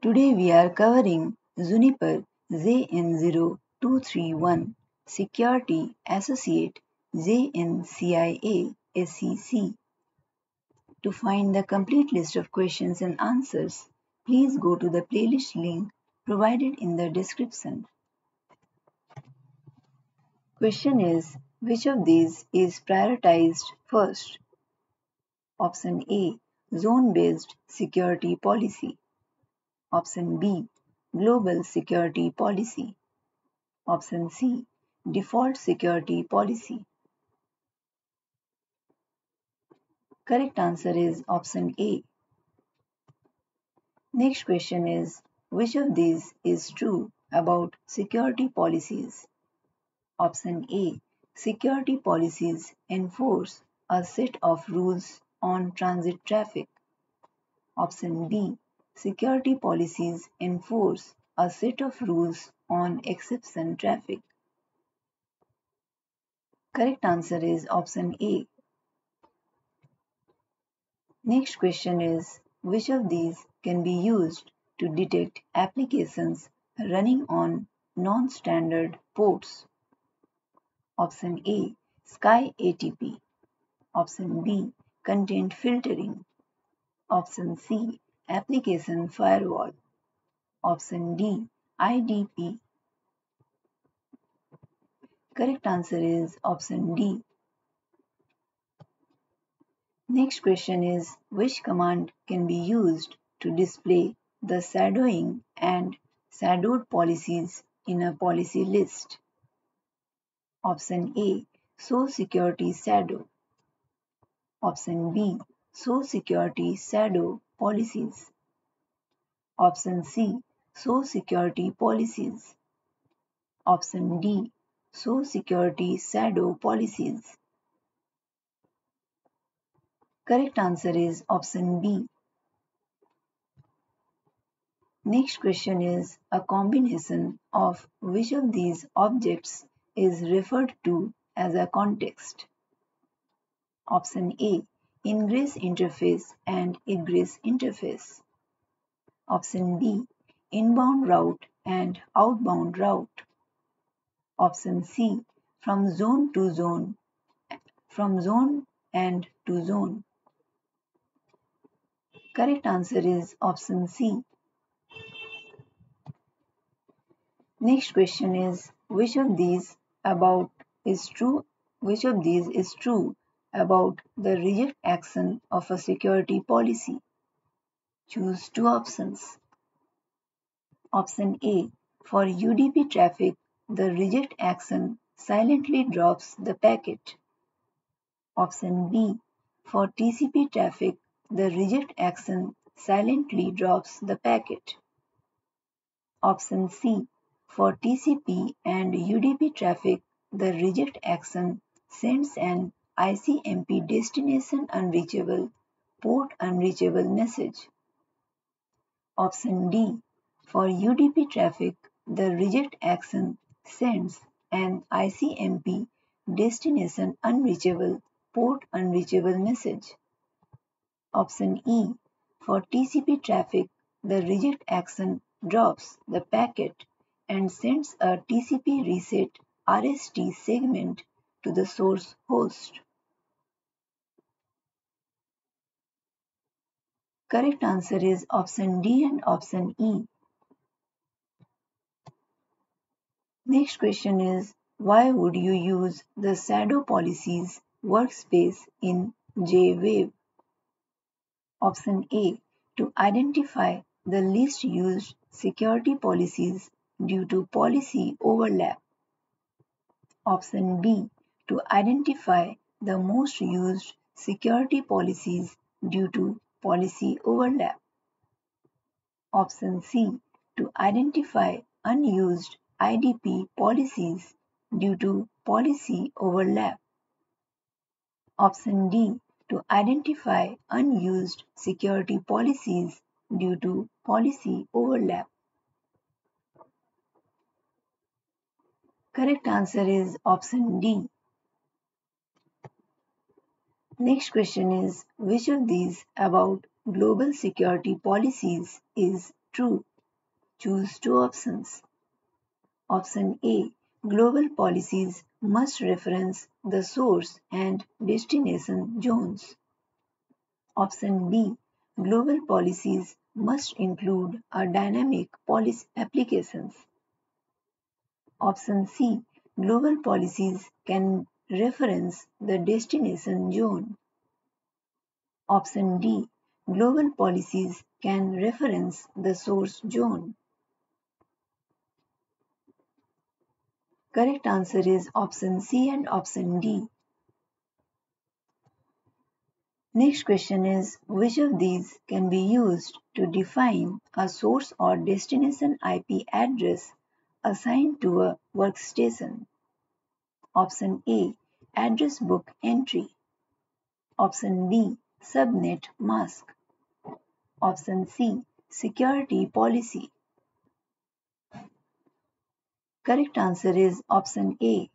Today we are covering Juniper JN0231 Security Associate JNCIA SEC. To find the complete list of questions and answers, please go to the playlist link provided in the description. Question is which of these is prioritized first? Option A Zone based security policy. Option B. Global Security Policy. Option C. Default Security Policy. Correct answer is option A. Next question is which of these is true about security policies? Option A. Security policies enforce a set of rules on transit traffic. Option B. Security policies enforce a set of rules on exception traffic. Correct answer is option A. Next question is which of these can be used to detect applications running on non-standard ports? Option A Sky ATP Option B Content filtering Option C Application firewall. Option D. IDP. Correct answer is option D. Next question is which command can be used to display the shadowing and shadowed policies in a policy list? Option A. Show security shadow. Option B. Show security shadow policies. Option C. Show security policies. Option D. Show security shadow policies. Correct answer is option B. Next question is a combination of which of these objects is referred to as a context. Option A ingress interface and egress interface. Option B inbound route and outbound route. Option C from zone to zone from zone and to zone. Correct answer is option C. Next question is which of these about is true which of these is true about the reject action of a security policy. Choose two options. Option A. For UDP traffic, the reject action silently drops the packet. Option B. For TCP traffic, the reject action silently drops the packet. Option C. For TCP and UDP traffic, the reject action sends an ICMP destination unreachable port unreachable message. Option D. For UDP traffic, the reject action sends an ICMP destination unreachable port unreachable message. Option E. For TCP traffic, the reject action drops the packet and sends a TCP reset RST segment to the source host. Correct answer is option D and option E. Next question is why would you use the shadow policies workspace in J-Web? Option A to identify the least used security policies due to policy overlap. Option B to identify the most used security policies due to policy overlap. Option C to identify unused IDP policies due to policy overlap. Option D to identify unused security policies due to policy overlap. Correct answer is option D. Next question is which of these about global security policies is True. Choose two options. Option A. Global policies must reference the source and destination zones. Option B. Global policies must include a dynamic policy applications. Option C. Global policies can reference the destination zone. Option D. Global policies can reference the source zone. Correct answer is option C and option D. Next question is which of these can be used to define a source or destination IP address assigned to a workstation? Option A address book entry. Option B subnet mask. Option C security policy. Correct answer is option A